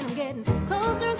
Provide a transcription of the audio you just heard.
I'm getting closer.